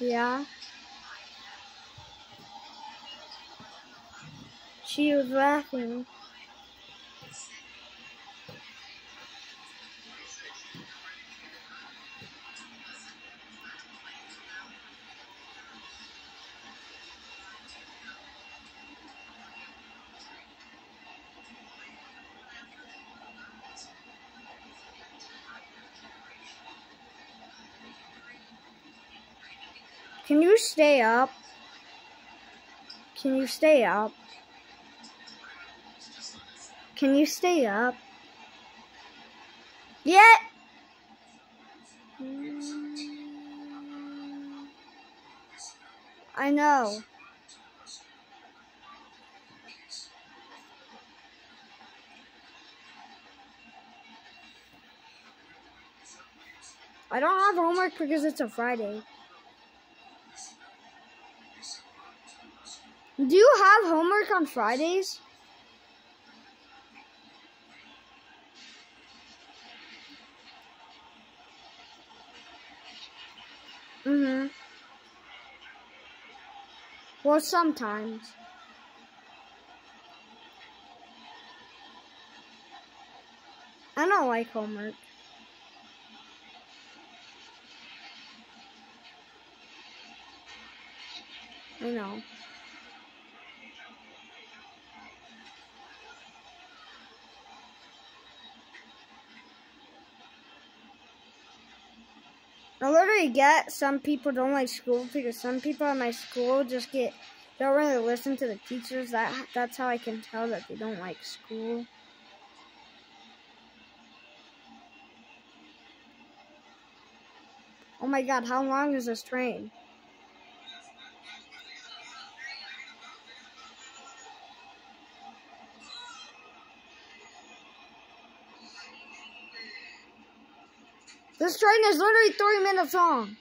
yeah. She was laughing. Can you stay up? Can you stay up? Can you stay up? Yeah. I know. I don't have homework because it's a Friday. Do you have homework on Fridays? Mm-hmm. Well, sometimes. I don't like homework. I know. I literally get some people don't like school because some people at my school just get don't really listen to the teachers. That that's how I can tell that they don't like school. Oh my god, how long is this train? This train is literally three minutes long.